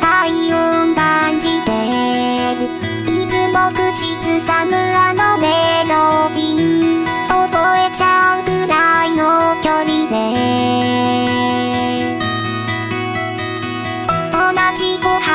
体温感じてる。いつも口ずさむあのメロディー覚えちゃうくらいの距離で。同じご飯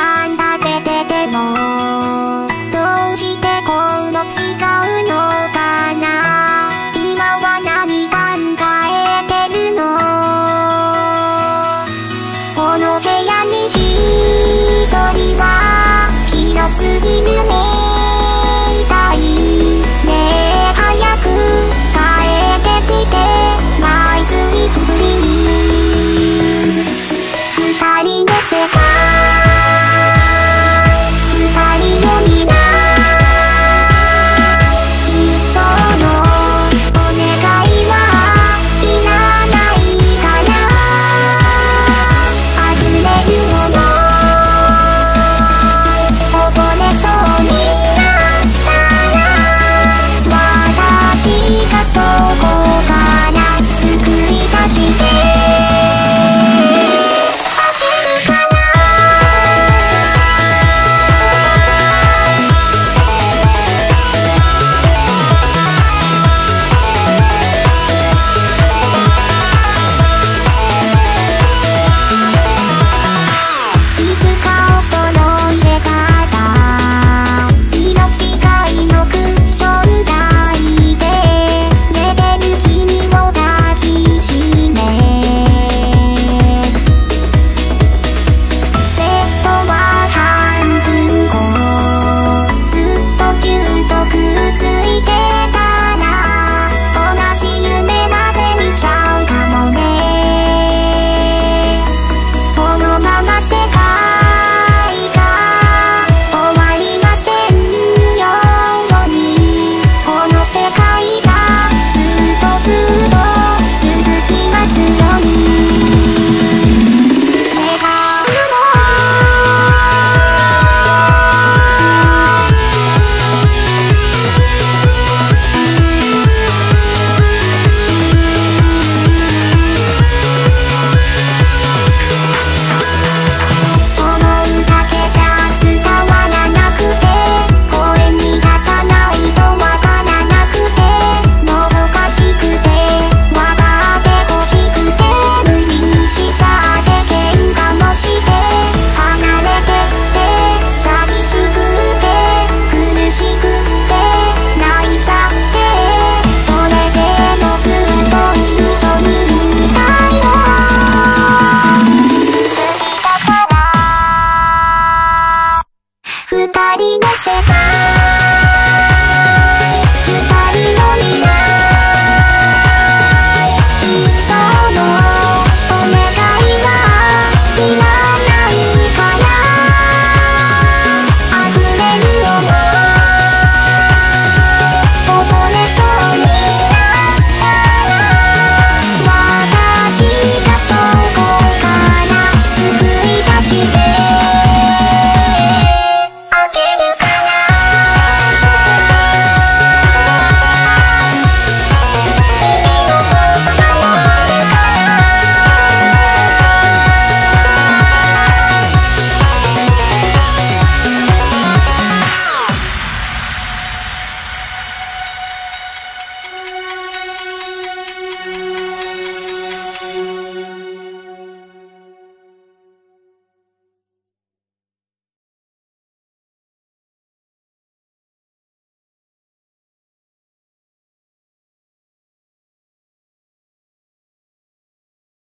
りの世界